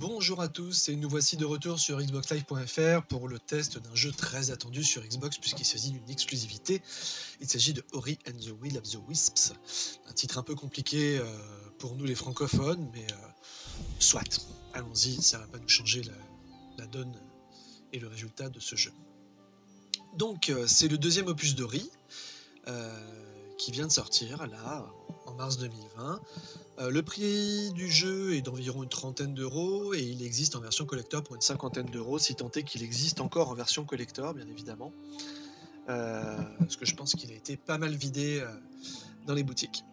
Bonjour à tous et nous voici de retour sur xboxlive.fr pour le test d'un jeu très attendu sur Xbox puisqu'il s'agit d'une exclusivité. Il s'agit de Ori and the Will of the Wisps, un titre un peu compliqué euh, pour nous les francophones, mais euh, soit, allons-y, ça va pas nous changer la, donne et le résultat de ce jeu. Donc euh, c'est le deuxième opus d'Ori qui vient de sortir là en mars 2020. Euh, le prix du jeu est d'environ une trentaine d'euros et il existe en version collector pour une cinquantaine d'euros, si tant est qu'il existe encore en version collector, bien évidemment. Euh, parce que je pense qu'il a été pas mal vidé euh, dans les boutiques.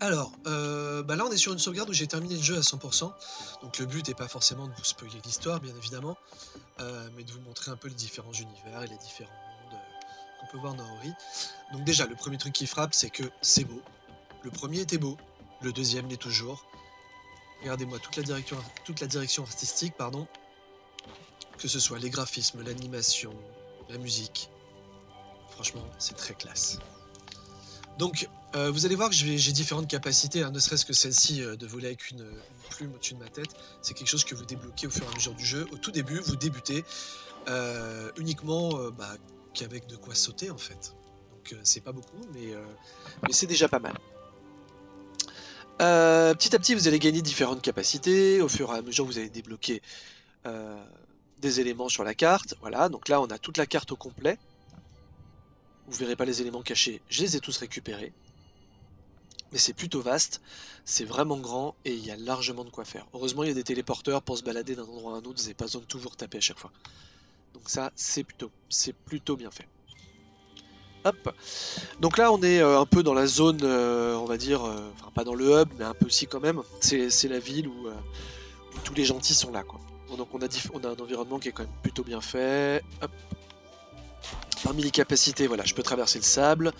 Alors, bah là on est sur une sauvegarde où j'ai terminé le jeu à 100%, donc le but n'est pas forcément de vous spoiler l'histoire, bien évidemment, mais de vous montrer un peu les différents univers et les différents mondes qu'on peut voir dans Ori. Donc déjà, le premier truc qui frappe, c'est que c'est beau. Le premier était beau, le deuxième l'est toujours. Regardez-moi toute la direction, artistique, pardon. Que ce soit les graphismes, l'animation, la musique. Franchement, c'est très classe. Donc, euh, vous allez voir que j'ai différentes capacités, hein, ne serait-ce que celle-ci euh, de voler avec une, plume au-dessus de ma tête. C'est quelque chose que vous débloquez au fur et à mesure du jeu. Au tout début, vous débutez euh, uniquement bah, qu'avec de quoi sauter en fait. Donc, c'est pas beaucoup, mais c'est déjà pas mal. Euh, petit à petit, vous allez gagner différentes capacités. Au fur et à mesure, vous allez débloquer euh, des éléments sur la carte. Voilà, donc là, on a toute la carte au complet. Vous verrez pas les éléments cachés, je les ai tous récupérés. Mais c'est plutôt vaste, c'est vraiment grand et il y a largement de quoi faire. Heureusement, il y a des téléporteurs pour se balader d'un endroit à un autre, vous n'avez pas besoin de toujours taper à chaque fois. Donc ça, c'est plutôt, plutôt bien fait. Donc là, on est euh, un peu dans la zone, euh, on va dire, euh, enfin pas dans le hub, mais un peu aussi quand même. C'est la ville où, tous les gentils sont là. Quoi. Donc on a, on a un environnement qui est quand même plutôt bien fait. Parmi les capacités, voilà, je peux traverser le sable.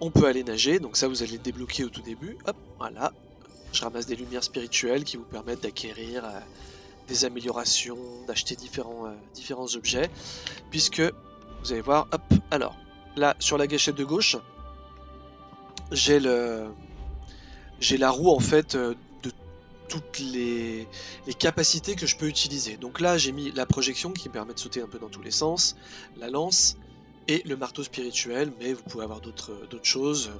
On peut aller nager, donc ça vous allez le débloquer au tout début. Hop, voilà. Je ramasse des lumières spirituelles qui vous permettent d'acquérir des améliorations, d'acheter différents, différents objets. Puisque, vous allez voir, hop, alors, là, sur la gâchette de gauche, j'ai le, j'ai la roue en fait euh, de toutes les, capacités que je peux utiliser. Donc là, j'ai mis la projection qui me permet de sauter un peu dans tous les sens, la lance et le marteau spirituel, mais vous pouvez avoir d'autres choses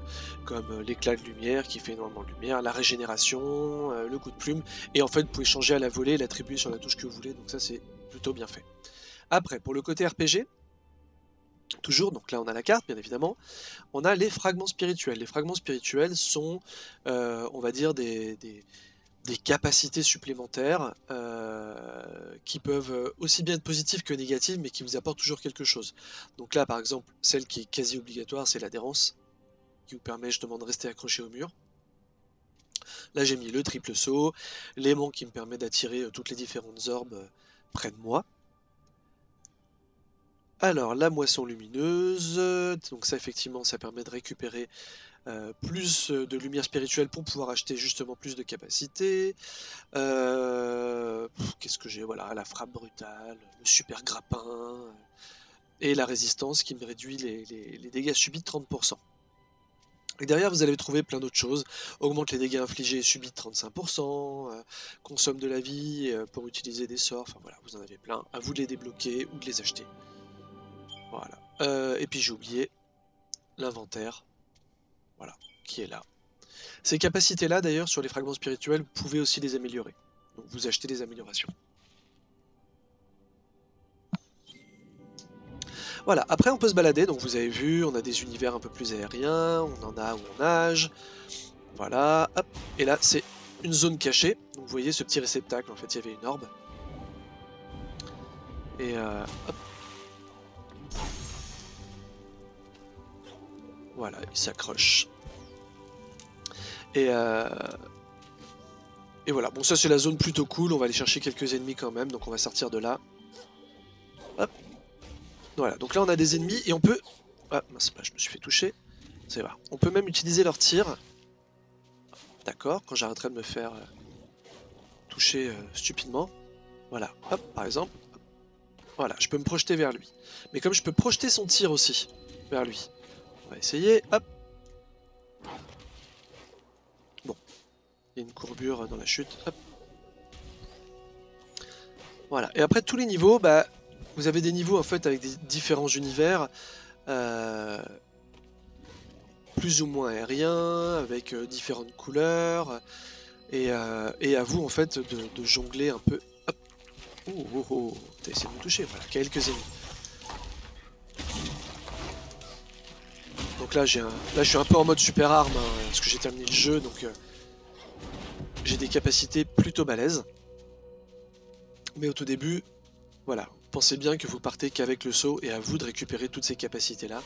comme l'éclat de lumière qui fait énormément de lumière, la régénération, euh, le coup de plume, et en fait vous pouvez changer à la volée l'attribuer sur la touche que vous voulez, donc ça c'est plutôt bien fait. Après, pour le côté RPG, Toujours, donc là on a la carte bien évidemment, on a les fragments spirituels. Les fragments spirituels sont, euh, on va dire, des, capacités supplémentaires euh, qui peuvent aussi bien être positives que négatives, mais qui vous apportent toujours quelque chose. Donc là par exemple, celle qui est quasi obligatoire, c'est l'adhérence, qui vous permet justement de rester accroché au mur. Là j'ai mis le triple saut, l'aimant qui me permet d'attirer toutes les différentes orbes près de moi. Alors, la moisson lumineuse, donc ça effectivement, ça permet de récupérer euh, plus de lumière spirituelle pour pouvoir acheter justement plus de capacité. Euh, qu'est-ce que j'ai Voilà, la frappe brutale, le super grappin, et la résistance qui me réduit les, dégâts subis de 30%. Et derrière, vous allez trouver plein d'autres choses. Augmente les dégâts infligés et subis de 35%, euh, consomme de la vie pour utiliser des sorts, enfin voilà, vous en avez plein. À vous de les débloquer ou de les acheter. Voilà. Euh, et puis j'ai oublié l'inventaire. Voilà, qui est là. Ces capacités-là, d'ailleurs, sur les fragments spirituels, vous pouvez aussi les améliorer. Donc vous achetez des améliorations. Voilà, après on peut se balader, donc vous avez vu, on a des univers un peu plus aériens, on en a où on nage. Voilà, hop, et là c'est une zone cachée. Donc vous voyez ce petit réceptacle, en fait il y avait une orbe. Et euh, hop, Voilà, il s'accroche. Et, euh, et voilà, bon ça c'est la zone plutôt cool, on va aller chercher quelques ennemis quand même, donc on va sortir de là. Hop. Voilà, donc là on a des ennemis et on peut... Ah, mince, je me suis fait toucher. C'est vrai. On peut même utiliser leur tir. D'accord, quand j'arrêterai de me faire euh, toucher euh, stupidement. Voilà, hop, par exemple. Voilà, je peux me projeter vers lui. Mais comme je peux projeter son tir aussi vers lui, on va essayer. Hop. Bon. Il y a une courbure dans la chute. Hop. Voilà. Et après tous les niveaux, bah, vous avez des niveaux en fait avec des différents univers. Euh, plus ou moins aériens, avec euh, différentes couleurs. Et, euh, et, à vous en fait de, jongler un peu. Hop. Oh oh oh, t'as essayé de me toucher, voilà, quelques ennemis. Donc là, j'ai un... là je suis un peu en mode super arme, hein, parce que j'ai terminé le jeu, donc j'ai des capacités plutôt balèzes. Mais au tout début, voilà, pensez bien que vous partez qu'avec le saut et à vous de récupérer toutes ces capacités là.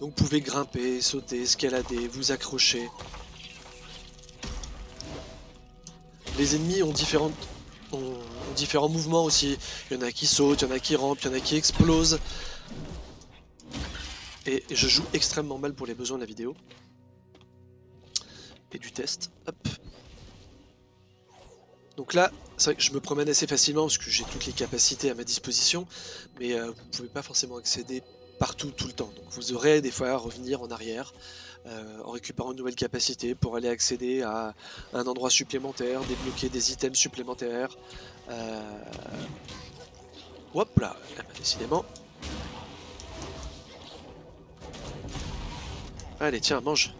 Donc vous pouvez grimper, sauter, escalader, vous accrocher. Les ennemis ont, ont, différents mouvements aussi. Il y en a qui sautent, il y en a qui rampent, il y en a qui explosent. Et je joue extrêmement mal pour les besoins de la vidéo. Et du test. Hop. Donc là, c'est vrai que je me promène assez facilement parce que j'ai toutes les capacités à ma disposition, mais euh, vous ne pouvez pas forcément accéder partout tout le temps. Donc vous aurez des fois à revenir en arrière euh, en récupérant une nouvelle capacité pour aller accéder à un endroit supplémentaire, débloquer des items supplémentaires. Euh... Hop là, décidément. Allez, tiens, mange.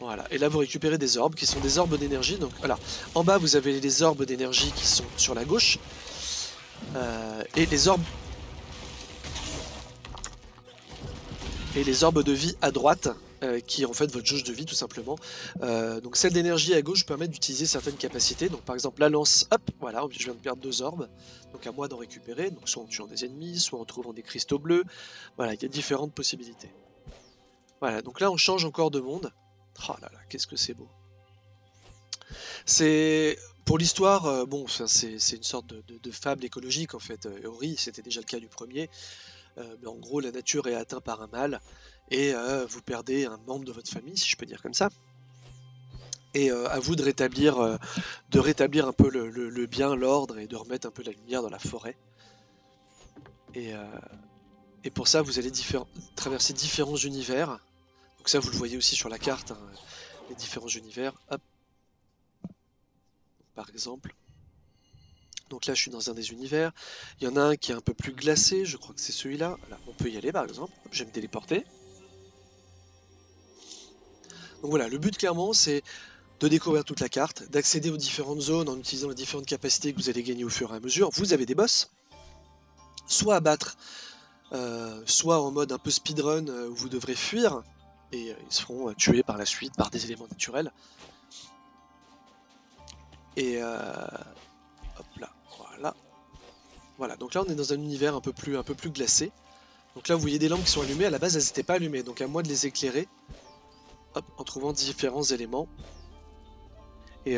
Voilà, et là vous récupérez des orbes qui sont des orbes d'énergie. Donc voilà, en bas vous avez les orbes d'énergie qui sont sur la gauche. Euh, et les orbes... Et les orbes de vie à droite, euh, qui est en fait votre jauge de vie tout simplement. Euh, donc celle d'énergie à gauche permet d'utiliser certaines capacités. Donc par exemple la lance, hop, voilà, je viens de perdre deux orbes. Donc à moi d'en récupérer, donc soit en tuant des ennemis, soit en trouvant des cristaux bleus. Voilà, il y a différentes possibilités. Voilà, donc là on change encore de monde. Oh là là, qu'est-ce que c'est beau. C'est pour l'histoire, euh, bon, c'est une sorte de, fable écologique en fait. Ori, c'était déjà le cas du premier. Mais en gros, la nature est atteinte par un mal et vous perdez un membre de votre famille, si je peux dire comme ça. Et à vous de rétablir, de rétablir un peu le, bien, l'ordre et de remettre un peu la lumière dans la forêt. Et, pour ça, vous allez traverser différents univers donc ça, vous le voyez aussi sur la carte, hein, les différents univers. Par exemple. Donc là, je suis dans un des univers. Il y en a un qui est un peu plus glacé, je crois que c'est celui-là. on peut y aller par exemple. Je vais me téléporter. Donc voilà, le but clairement, c'est de découvrir toute la carte, d'accéder aux différentes zones en utilisant les différentes capacités que vous allez gagner au fur et à mesure. Vous avez des boss, soit à battre, euh, soit en mode un peu speedrun euh, où vous devrez fuir et euh, ils seront tués par la suite par des éléments naturels. Et hop là, voilà. Voilà, donc là on est dans un univers un peu plus, un peu plus glacé. Donc là vous voyez des lampes qui sont allumées, à la base elles n'étaient pas allumées, donc à moi de les éclairer en trouvant différents éléments. Et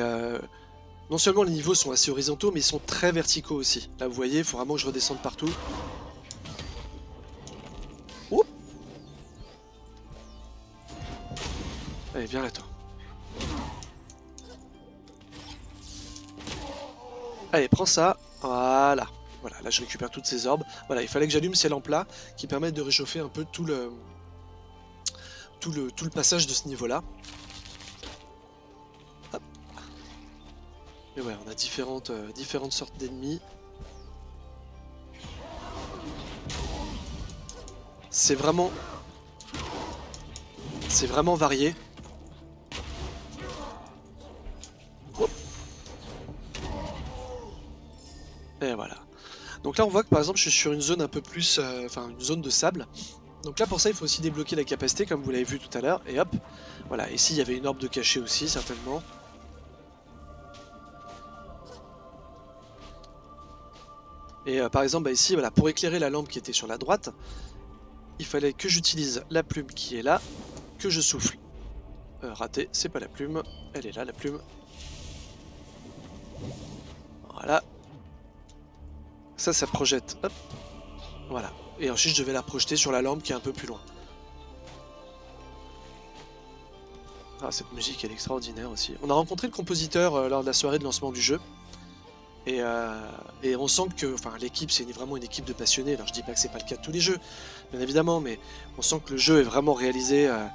non seulement les niveaux sont assez horizontaux, mais ils sont très verticaux aussi. Là vous voyez, il faut vraiment que je redescende partout. Allez, viens là, toi. Allez, prends ça. Voilà. Voilà, là je récupère toutes ces orbes. Voilà, il fallait que j'allume ces lampes-là qui permettent de réchauffer un peu tout le, tout le, passage de ce niveau-là. Et ouais, on a différentes, euh, différentes sortes d'ennemis. C'est vraiment... C'est vraiment varié. Et voilà. Donc là on voit que par exemple je suis sur une zone un peu plus, euh, enfin une zone de sable. Donc là pour ça il faut aussi débloquer la capacité comme vous l'avez vu tout à l'heure. Et hop, voilà. Ici il y avait une orbe de cachet aussi certainement. Et euh, par exemple bah, ici voilà, pour éclairer la lampe qui était sur la droite, il fallait que j'utilise la plume qui est là, que je souffle. Euh, raté, c'est pas la plume, elle est là la plume. Voilà, ça, ça projette. Hop. Voilà. Et ensuite, je vais la projeter sur la lampe qui est un peu plus loin. Ah, cette musique, elle est extraordinaire aussi. On a rencontré le compositeur euh, lors de la soirée de lancement du jeu. Et, euh, on sent que enfin, l'équipe, c'est vraiment une équipe de passionnés. Alors, je dis pas que c'est pas le cas de tous les jeux, bien évidemment, mais on sent que le jeu est vraiment réalisé euh,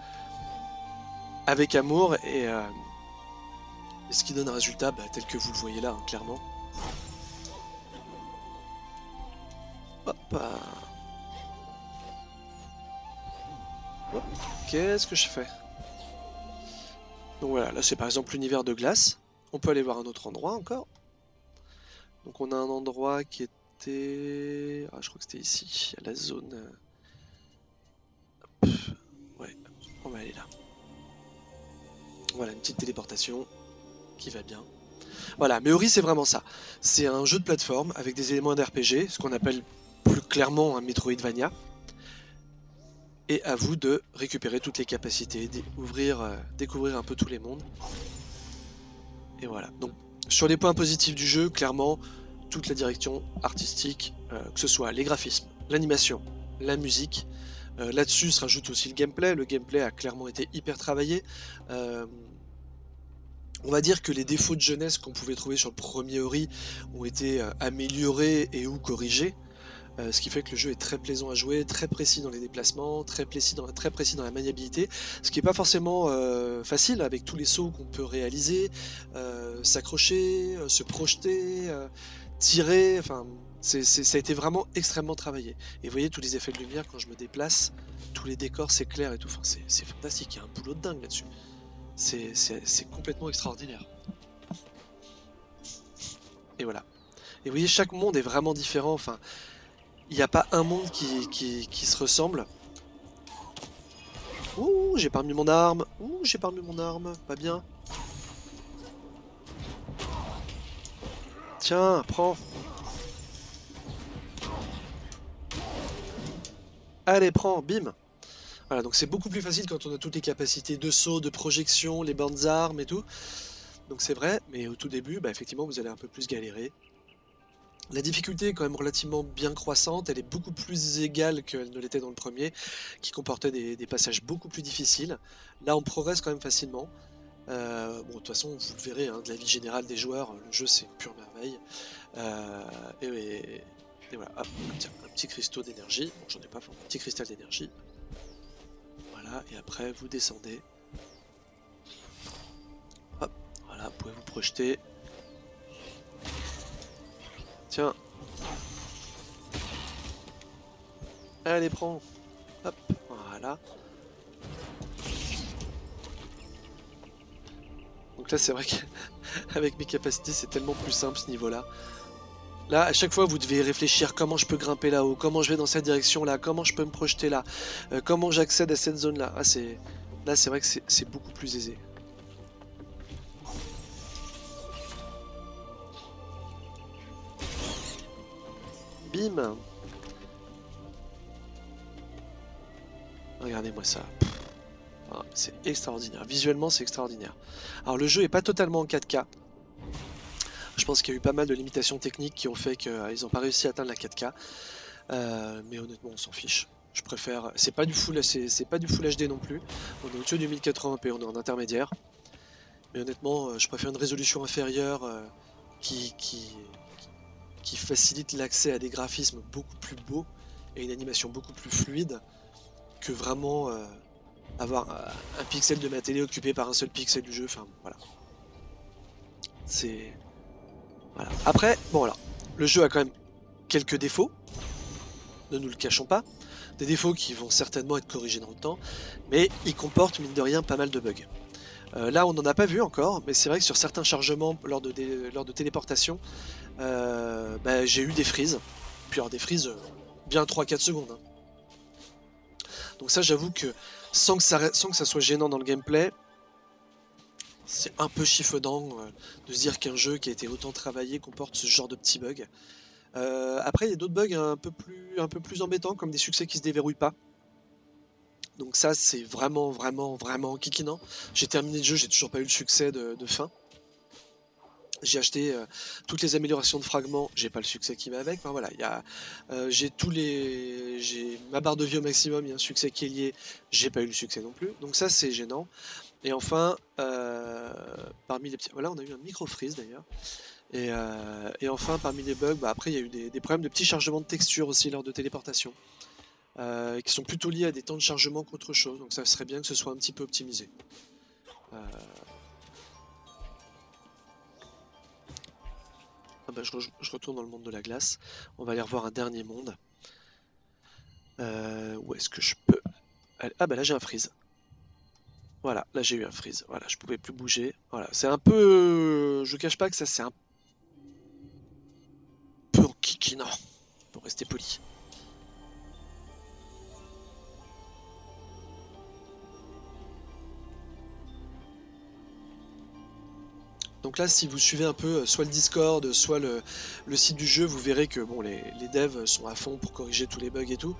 avec amour et, Et ce qui donne un résultat bah, tel que vous le voyez là, hein, clairement. Hop Qu'est-ce que je fais? Donc voilà, là c'est par exemple l'univers de glace. On peut aller voir un autre endroit encore. Donc on a un endroit qui était... Ah, je crois que c'était ici, à la zone... Ouais, on va aller là. Voilà, une petite téléportation qui va bien. Voilà, Meori c'est vraiment ça. C'est un jeu de plateforme avec des éléments d'RPG, ce qu'on appelle plus clairement un Metroidvania. Et à vous de récupérer toutes les capacités, euh, découvrir un peu tous les mondes. Et voilà. Donc sur les points positifs du jeu, clairement, toute la direction artistique, euh, que ce soit les graphismes, l'animation, la musique. Euh, là-dessus se rajoute aussi le gameplay. Le gameplay a clairement été hyper travaillé. on va dire que les défauts de jeunesse qu'on pouvait trouver sur le premier Ori ont été améliorés et ou corrigés. Euh, ce qui fait que le jeu est très plaisant à jouer, très précis dans les déplacements, très précis dans, la maniabilité, ce qui n'est pas forcément euh, facile avec tous les sauts qu'on peut réaliser, euh, s'accrocher, se projeter, tirer, enfin ça a été vraiment extrêmement travaillé. Et vous voyez tous les effets de lumière quand je me déplace, tous les décors c'est clair et tout, enfin, c'est fantastique, il y a un boulot de dingue là-dessus. C'est complètement extraordinaire. Et voilà. Et vous voyez, chaque monde est vraiment différent. Enfin, il n'y a pas un monde qui, se ressemble. Ouh, j'ai pas remis mon arme. Ouh, j'ai pas remis mon arme. Pas bien. Tiens, prends. Allez, prends, bim. Voilà, donc c'est beaucoup plus facile quand on a toutes les capacités de saut, de projection, les bandes armes et tout. Donc c'est vrai, mais au tout début, bah, effectivement, vous allez un peu plus galérer. La difficulté est quand même relativement bien croissante, elle est beaucoup plus égale qu'elle ne l'était dans le premier, qui comportait des, passages beaucoup plus difficiles. Là on progresse quand même facilement. Euh, bon, de toute façon, vous le verrez, hein, de la vie générale des joueurs, le jeu c'est pure merveille. Euh, et, voilà, Hop, tiens, un petit cristaux d'énergie. Bon, j'en ai pas, un petit cristal d'énergie. Voilà, et après vous descendez. Hop, voilà, vous pouvez vous projeter. Tiens. Allez, prends. Hop, voilà. Donc là, c'est vrai qu'avec mes capacités, c'est tellement plus simple ce niveau-là. Là, à chaque fois, vous devez réfléchir comment je peux grimper là-haut, comment je vais dans cette direction-là, comment je peux me projeter là, euh, comment j'accède à cette zone-là. Ah, là, c'est vrai que c'est beaucoup plus aisé. Regardez-moi ça. Ah, c'est extraordinaire. Visuellement, c'est extraordinaire. Alors, le jeu est pas totalement en 4K. Je pense qu'il y a eu pas mal de limitations techniques qui ont fait qu'ils euh, n'ont pas réussi à atteindre la 4K. Euh, mais honnêtement, on s'en fiche. Je préfère. C'est pas du full, pas du HD non plus. On est au-dessus du 1080p, on est en intermédiaire. Mais honnêtement, euh, je préfère une résolution inférieure qui, qui facilite l'accès à des graphismes beaucoup plus beaux et une animation beaucoup plus fluide que vraiment euh, avoir un pixel de ma télé occupé par un seul pixel du jeu. Enfin, voilà. C'est. Voilà. Après, bon, alors, le jeu a quand même quelques défauts, ne nous le cachons pas. Des défauts qui vont certainement être corrigés dans le temps, mais il comporte, mine de rien, pas mal de bugs. Euh, là, on n'en a pas vu encore, mais c'est vrai que sur certains chargements lors de, lors de téléportation, euh, bah, j'ai eu des frises. Puis alors des frises, euh, bien 3-4 secondes. Hein. Donc ça, j'avoue que sans que, ça, soit gênant dans le gameplay, c'est un peu chiffonnant de se dire qu'un jeu qui a été autant travaillé comporte ce genre de petits bugs. après, il y a d'autres bugs un peu, plus, un peu plus embêtants, comme des succès qui se déverrouillent pas. Donc ça, c'est vraiment, vraiment, vraiment kikinant. J'ai terminé le jeu, j'ai toujours pas eu le succès de, fin. J'ai acheté euh, toutes les améliorations de fragments, j'ai pas le succès qui va avec. Voilà, il euh, j'ai tous les, j'ai ma barre de vie au maximum, il y a un succès qui est lié, j'ai pas eu le succès non plus. Donc ça c'est gênant. Et enfin, euh, parmi les petits, voilà, on a eu un micro freeze d'ailleurs. Et, enfin, parmi les bugs, bah, après il y a eu des, des, problèmes de petits chargements de texture aussi lors de téléportation. Qui sont plutôt liés à des temps de chargement qu'autre chose. Donc ça serait bien que ce soit un petit peu optimisé. Ah bah, je, retourne dans le monde de la glace. On va aller revoir un dernier monde. Euh, où est-ce que je peux... Ah bah là j'ai un freeze. Voilà, là j'ai eu un freeze. Voilà, je pouvais plus bouger. Voilà, c'est un peu... Je cache pas que ça c'est un peu en non pour rester poli. Donc là, si vous suivez un peu euh, soit le Discord, soit le, site du jeu, vous verrez que bon, les, devs sont à fond pour corriger tous les bugs et tout.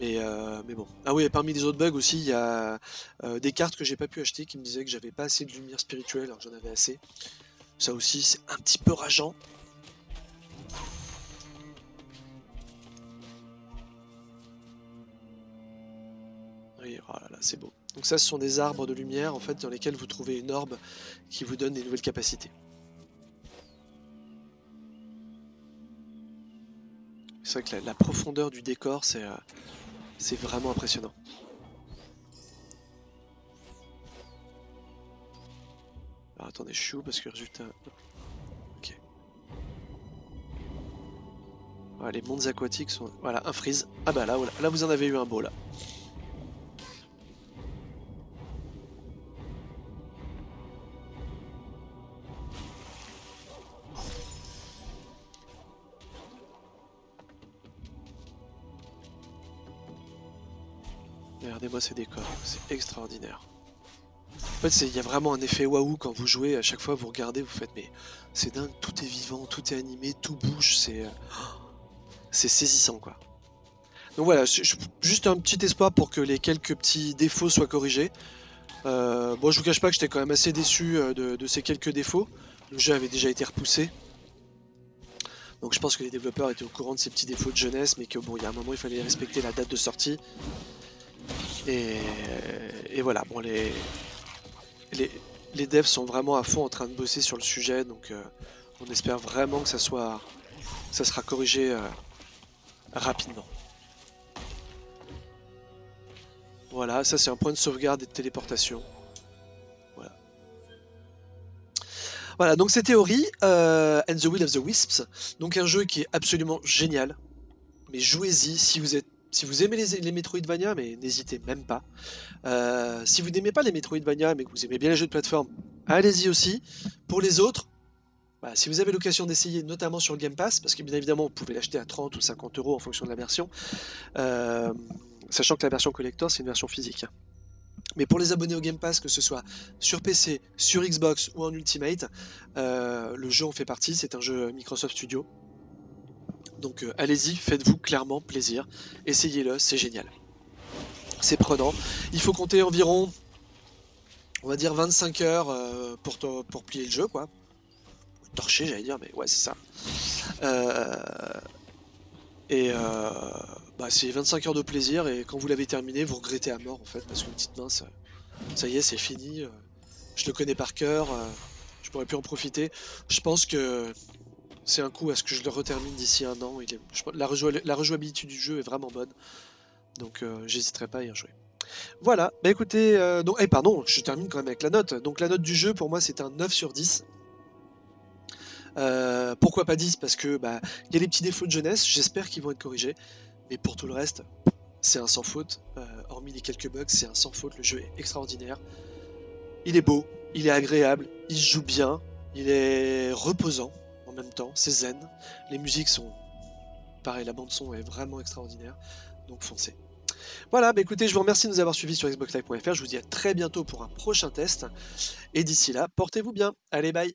Mais, euh, mais bon. Ah oui, et parmi les autres bugs aussi, il y a euh, des cartes que j'ai pas pu acheter qui me disaient que j'avais pas assez de lumière spirituelle, alors j'en avais assez. Ça aussi, c'est un petit peu rageant. Oui, oh là là, c'est beau. Donc ça, ce sont des arbres de lumière en fait dans lesquels vous trouvez une orbe qui vous donne des nouvelles capacités. C'est vrai que la, profondeur du décor, c'est euh, c'est vraiment impressionnant. Alors attendez, je suis où parce que résultat... Ok. les mondes aquatiques sont... Voilà, un freeze. Ah bah là, là vous en avez eu un beau là. Regardez-moi ces décors, c'est extraordinaire. En fait, il y a vraiment un effet waouh quand vous jouez, à chaque fois vous regardez, vous faites mais c'est dingue, tout est vivant, tout est animé, tout bouge, c'est c'est saisissant quoi. Donc voilà, juste un petit espoir pour que les quelques petits défauts soient corrigés. Euh, bon, je vous cache pas que j'étais quand même assez déçu euh, de, de, ces quelques défauts. Le jeu avait déjà été repoussé. Donc je pense que les développeurs étaient au courant de ces petits défauts de jeunesse, mais que bon, il y a un moment, il fallait respecter la date de sortie. Et, voilà, bon, les, les, devs sont vraiment à fond en train de bosser sur le sujet, donc euh, on espère vraiment que ça soit, sera corrigé euh, rapidement. Voilà, ça c'est un point de sauvegarde et de téléportation. Voilà. Voilà, donc c'est Théorie, euh, and the Will of the Wisps, donc un jeu qui est absolument génial. Mais jouez-y si vous êtes si vous aimez les, Metroidvania, mais n'hésitez même pas. Euh, si vous n'aimez pas les Metroidvania, mais que vous aimez bien les jeux de plateforme, allez-y aussi. Pour les autres, bah, si vous avez l'occasion d'essayer, notamment sur le Game Pass, parce que bien évidemment, vous pouvez l'acheter à 30 ou 50 euros en fonction de la version, euh, sachant que la version collector, c'est une version physique. Mais pour les abonnés au Game Pass, que ce soit sur PC, sur Xbox ou en Ultimate, euh, le jeu en fait partie, c'est un jeu Microsoft Studio. Donc euh, allez-y, faites-vous clairement plaisir. Essayez-le, c'est génial. C'est prenant. Il faut compter environ, on va dire 25 heures euh, pour, pour plier le jeu, quoi. Torcher, j'allais dire, mais ouais, c'est ça. Euh, et bah, c'est 25 heures de plaisir, et quand vous l'avez terminé, vous regrettez à mort, en fait, parce que vous dites, mince, ça y est, c'est fini. je le connais par cœur, je pourrais plus en profiter. Je pense que c'est un coup à ce que je le retermine d'ici un an. La, rejouabilité du jeu est vraiment bonne. Donc euh, j'hésiterai pas à y rejouer. Voilà, bah écoutez, euh, eh, pardon, je termine quand même avec la note. Donc la note du jeu pour moi c'est un 9 sur 10. Euh, pourquoi pas 10 Parce que bah il y a les petits défauts de jeunesse, j'espère qu'ils vont être corrigés. Mais pour tout le reste, c'est un sans faute. hormis les quelques bugs, c'est un sans faute. Le jeu est extraordinaire. Il est beau, il est agréable, il joue bien, il est reposant même temps, c'est zen. Les musiques sont pareil, la bande son est vraiment extraordinaire, donc foncez. Voilà, bah écoutez, je vous remercie de nous avoir suivis sur xboxlive.fr. Je vous dis à très bientôt pour un prochain test. Et d'ici là, portez-vous bien. Allez, bye